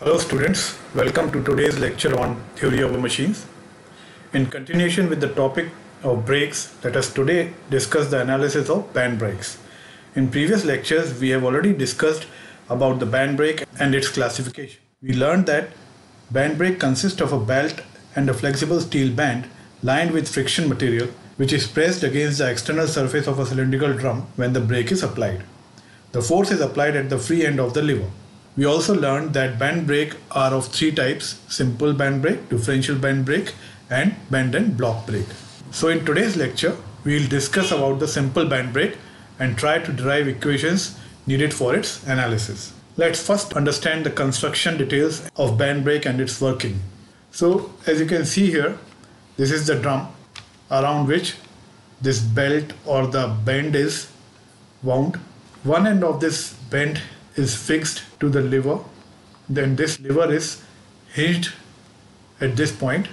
Hello students, welcome to today's lecture on theory of machines. In continuation with the topic of brakes, let us today discuss the analysis of band brakes. In previous lectures, we have already discussed about the band brake and its classification. We learned that band brake consists of a belt and a flexible steel band lined with friction material which is pressed against the external surface of a cylindrical drum when the brake is applied. The force is applied at the free end of the lever. We also learned that band brake are of three types simple band brake, differential band brake, and band and block brake. So, in today's lecture, we will discuss about the simple band brake and try to derive equations needed for its analysis. Let's first understand the construction details of band brake and its working. So, as you can see here, this is the drum around which this belt or the bend is wound. One end of this bend is fixed to the lever then this lever is hinged at this point.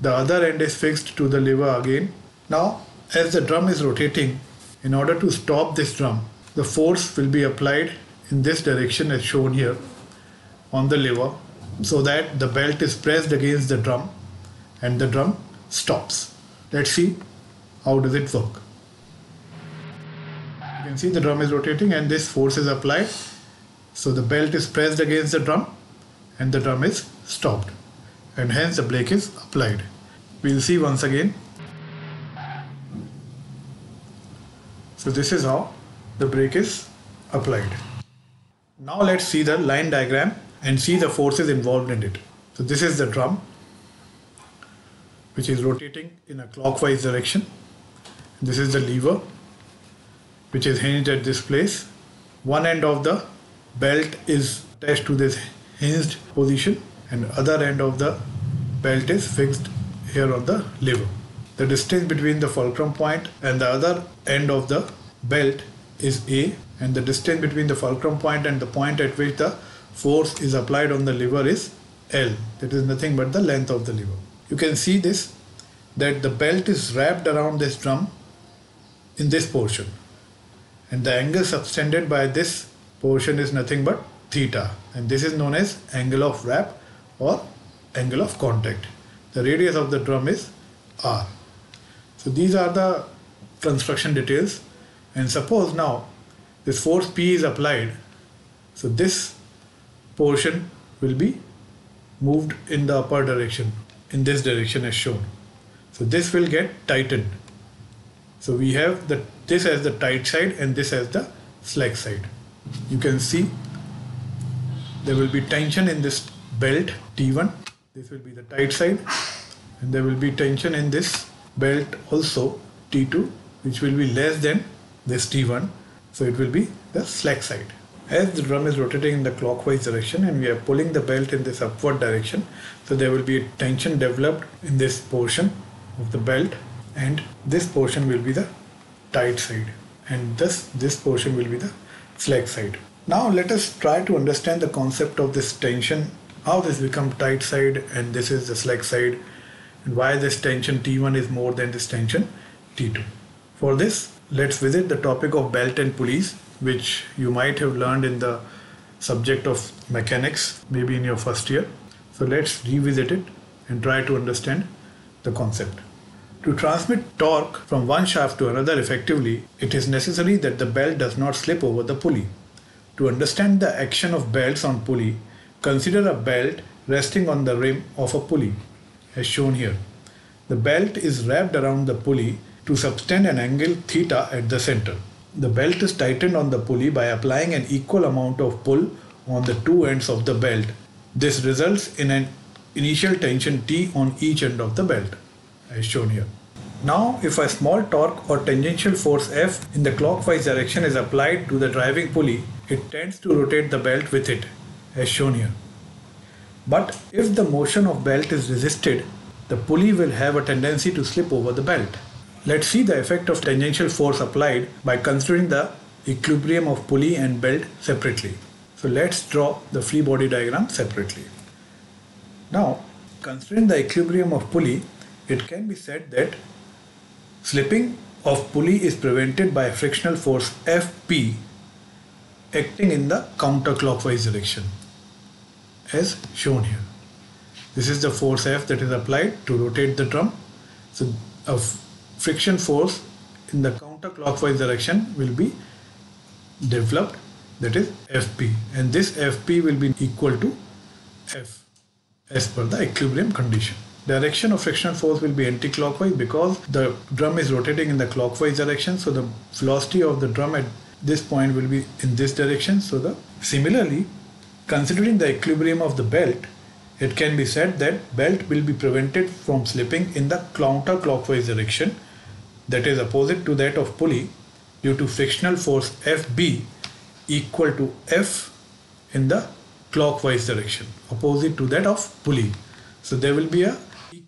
The other end is fixed to the lever again. Now as the drum is rotating in order to stop this drum the force will be applied in this direction as shown here on the lever so that the belt is pressed against the drum and the drum stops. Let's see how does it work you can see the drum is rotating and this force is applied. So the belt is pressed against the drum and the drum is stopped and hence the brake is applied. We'll see once again. So this is how the brake is applied. Now let's see the line diagram and see the forces involved in it. So this is the drum which is rotating in a clockwise direction. This is the lever which is hinged at this place. One end of the belt is attached to this hinged position and other end of the belt is fixed here on the lever. The distance between the fulcrum point and the other end of the belt is A and the distance between the fulcrum point and the point at which the force is applied on the lever is L. That is nothing but the length of the lever. You can see this that the belt is wrapped around this drum in this portion and the angle subtended by this portion is nothing but theta and this is known as angle of wrap or angle of contact. The radius of the drum is r. So these are the construction details and suppose now this force P is applied so this portion will be moved in the upper direction in this direction as shown. So this will get tightened so we have the this as the tight side and this as the slack side. You can see there will be tension in this belt T1. This will be the tight side and there will be tension in this belt also T2 which will be less than this T1. So it will be the slack side. As the drum is rotating in the clockwise direction and we are pulling the belt in this upward direction, so there will be a tension developed in this portion of the belt and this portion will be the tight side and thus this portion will be the slack side. Now let us try to understand the concept of this tension, how this become tight side and this is the slack side and why this tension T1 is more than this tension T2. For this let's visit the topic of belt and pulleys which you might have learned in the subject of mechanics maybe in your first year. So let's revisit it and try to understand the concept. To transmit torque from one shaft to another effectively, it is necessary that the belt does not slip over the pulley. To understand the action of belts on pulley, consider a belt resting on the rim of a pulley, as shown here. The belt is wrapped around the pulley to subtend an angle theta at the center. The belt is tightened on the pulley by applying an equal amount of pull on the two ends of the belt. This results in an initial tension T on each end of the belt as shown here. Now if a small torque or tangential force F in the clockwise direction is applied to the driving pulley, it tends to rotate the belt with it as shown here. But if the motion of belt is resisted, the pulley will have a tendency to slip over the belt. Let's see the effect of tangential force applied by considering the equilibrium of pulley and belt separately. So let's draw the free body diagram separately. Now, considering the equilibrium of pulley, it can be said that slipping of pulley is prevented by frictional force Fp acting in the counterclockwise direction. as shown here. This is the force F that is applied to rotate the drum. So a friction force in the counterclockwise direction will be developed that is Fp and this Fp will be equal to F as per the equilibrium condition. Direction of frictional force will be anti-clockwise because the drum is rotating in the clockwise direction. So the velocity of the drum at this point will be in this direction. So the similarly considering the equilibrium of the belt it can be said that belt will be prevented from slipping in the counterclockwise direction. That is opposite to that of pulley due to frictional force Fb equal to F in the clockwise direction opposite to that of pulley. So there will be a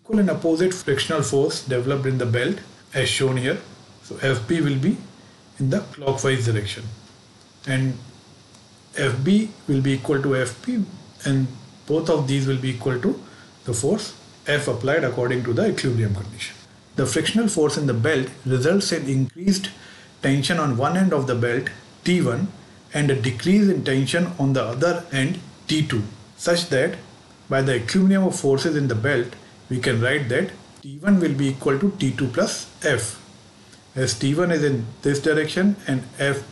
equal and opposite frictional force developed in the belt as shown here. So Fb will be in the clockwise direction and Fb will be equal to Fp and both of these will be equal to the force F applied according to the equilibrium condition. The frictional force in the belt results in increased tension on one end of the belt T1 and a decrease in tension on the other end T2 such that by the equilibrium of forces in the belt we can write that T1 will be equal to T2 plus F. As T1 is in this direction and F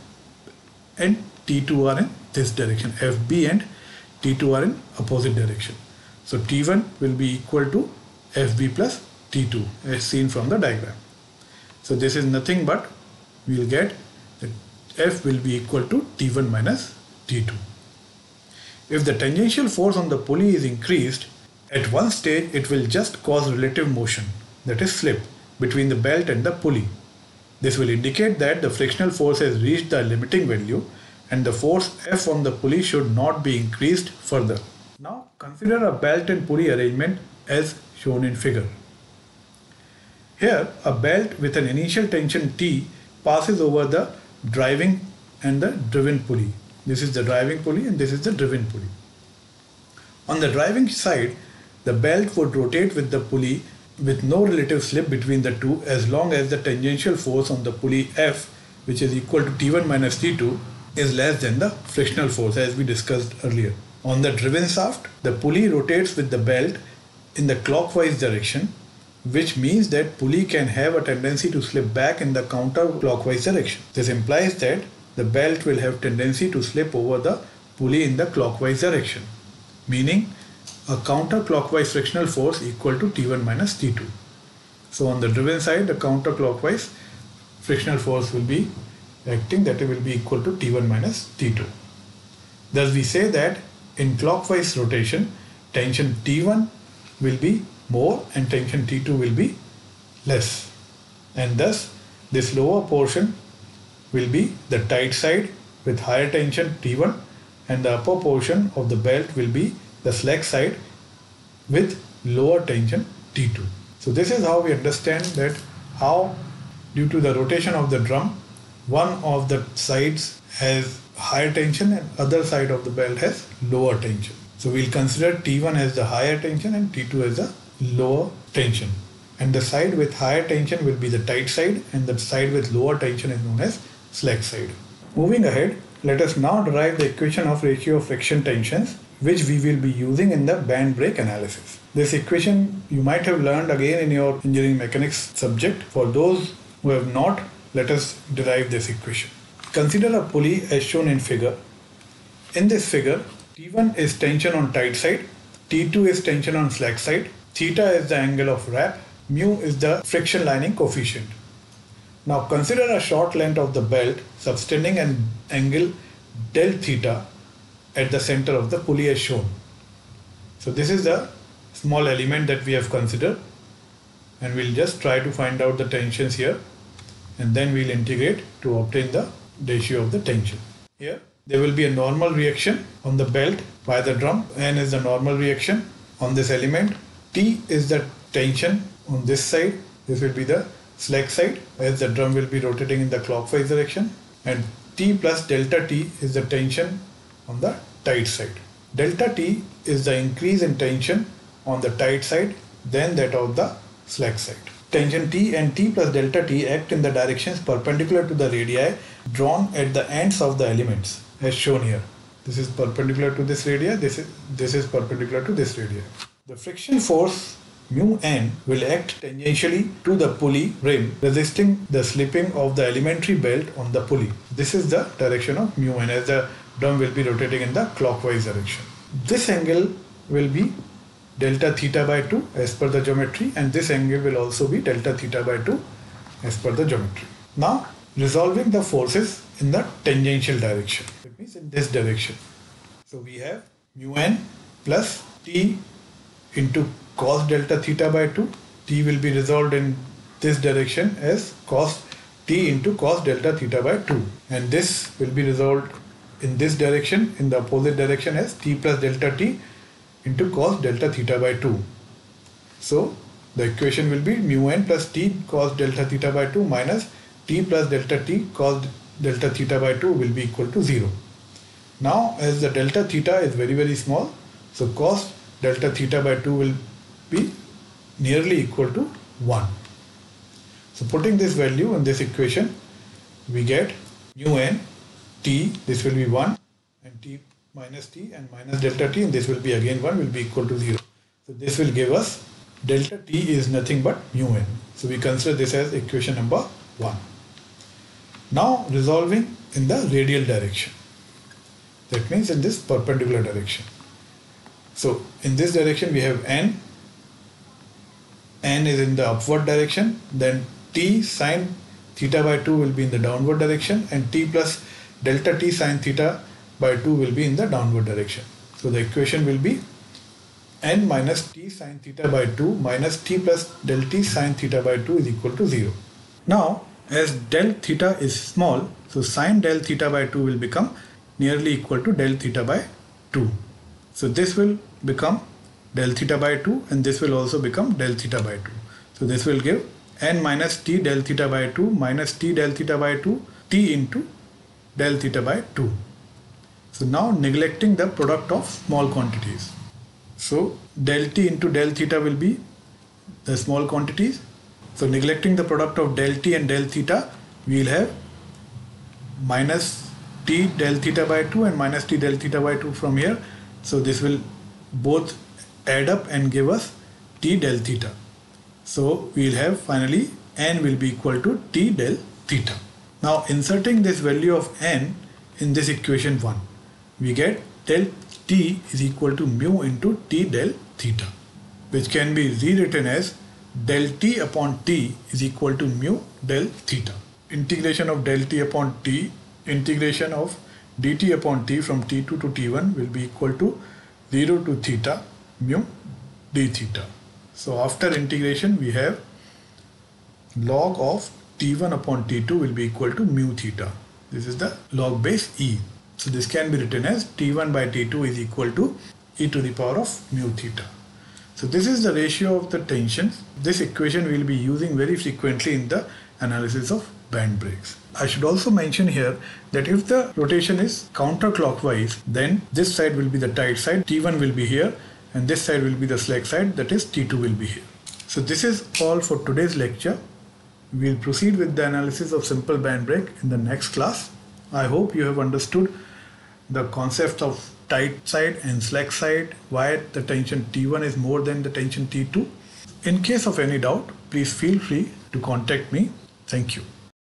and T2 are in this direction. FB and T2 are in opposite direction. So T1 will be equal to FB plus T2 as seen from the diagram. So this is nothing but we will get that F will be equal to T1 minus T2 if the tangential force on the pulley is increased at one stage it will just cause relative motion that is slip between the belt and the pulley this will indicate that the frictional force has reached the limiting value and the force F on the pulley should not be increased further. Now consider a belt and pulley arrangement as shown in figure. Here a belt with an initial tension T passes over the driving and the driven pulley. This is the driving pulley and this is the driven pulley. On the driving side, the belt would rotate with the pulley with no relative slip between the two as long as the tangential force on the pulley F which is equal to T1 minus T2 is less than the frictional force as we discussed earlier. On the driven shaft, the pulley rotates with the belt in the clockwise direction which means that pulley can have a tendency to slip back in the counterclockwise direction. This implies that the belt will have tendency to slip over the pulley in the clockwise direction, meaning a counterclockwise frictional force equal to T1 minus T2. So on the driven side, the counterclockwise frictional force will be acting that will be equal to T1 minus T2. Thus we say that in clockwise rotation, tension T1 will be more and tension T2 will be less. And thus this lower portion will be the tight side with higher tension T1 and the upper portion of the belt will be the slack side with lower tension T2. So this is how we understand that how due to the rotation of the drum one of the sides has higher tension and other side of the belt has lower tension. So we'll consider T1 as the higher tension and T2 as the lower tension. And the side with higher tension will be the tight side and the side with lower tension is known as slack side. Moving ahead, let us now derive the equation of ratio of friction tensions which we will be using in the band brake analysis. This equation you might have learned again in your engineering mechanics subject. For those who have not, let us derive this equation. Consider a pulley as shown in figure. In this figure, T1 is tension on tight side, T2 is tension on slack side, theta is the angle of wrap, mu is the friction lining coefficient. Now consider a short length of the belt subtending an angle del theta at the center of the pulley as shown. So this is the small element that we have considered and we'll just try to find out the tensions here and then we'll integrate to obtain the ratio of the tension. Here there will be a normal reaction on the belt by the drum N is the normal reaction on this element T is the tension on this side this will be the slack side as the drum will be rotating in the clockwise direction and T plus delta T is the tension on the tight side. Delta T is the increase in tension on the tight side than that of the slack side. Tension T and T plus delta T act in the directions perpendicular to the radii drawn at the ends of the elements as shown here. This is perpendicular to this radii. This is, this is perpendicular to this radii. The friction force mu n will act tangentially to the pulley rim resisting the slipping of the elementary belt on the pulley. This is the direction of mu n as the drum will be rotating in the clockwise direction. This angle will be delta theta by 2 as per the geometry and this angle will also be delta theta by 2 as per the geometry. Now resolving the forces in the tangential direction. It means in this direction. So we have mu n plus t into cos delta theta by 2. t will be resolved in this direction as cos t into cos delta theta by 2 and this will be resolved in this direction in the opposite direction as t plus delta t into cos delta theta by 2. So the equation will be mu n plus t cos delta theta by 2 minus t plus delta t cos delta theta by 2 will be equal to 0. Now as the delta theta is very very small so cos delta theta by 2 will be nearly equal to 1. So putting this value in this equation we get mu n t this will be 1 and t minus t and minus delta t and this will be again 1 will be equal to 0. So this will give us delta t is nothing but mu n. So we consider this as equation number 1. Now resolving in the radial direction. That means in this perpendicular direction. So in this direction we have n. n is in the upward direction. Then t sine theta by 2 will be in the downward direction and t plus delta t sine theta by 2 will be in the downward direction. So the equation will be n minus t sine theta by 2 minus t plus del t sine theta by 2 is equal to 0. Now as del theta is small, so sine del theta by 2 will become nearly equal to del theta by 2. So this will become del theta by 2 and this will also become del theta by 2. So this will give n minus t del theta by 2 minus t del theta by 2 t into del theta by 2. So now neglecting the product of small quantities. So del t into del theta will be the small quantities. So neglecting the product of del t and del theta, we will have minus t del theta by 2 and minus t del theta by 2 from here. So this will both add up and give us t del theta. So we will have finally n will be equal to t del theta. Now inserting this value of n in this equation 1, we get del t is equal to mu into t del theta, which can be rewritten as del t upon t is equal to mu del theta. Integration of del t upon t, integration of dt upon t from t2 to t1 will be equal to 0 to theta mu d theta. So after integration we have log of t1 upon t2 will be equal to mu theta. This is the log base e. So this can be written as t1 by t2 is equal to e to the power of mu theta. So this is the ratio of the tensions. This equation we will be using very frequently in the analysis of band brakes. I should also mention here that if the rotation is counterclockwise, then this side will be the tight side, T1 will be here, and this side will be the slack side, that is T2 will be here. So this is all for today's lecture. We'll proceed with the analysis of simple band brake in the next class. I hope you have understood the concept of tight side and slack side, why the tension T1 is more than the tension T2. In case of any doubt, please feel free to contact me. Thank you.